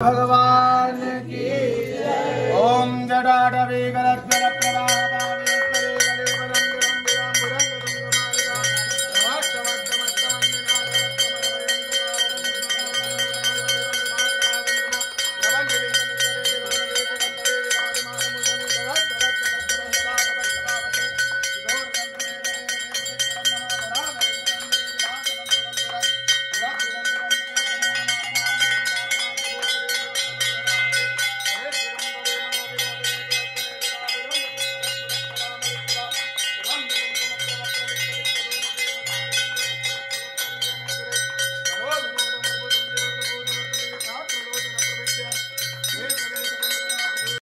भगवान की ओम जटाडवी गलत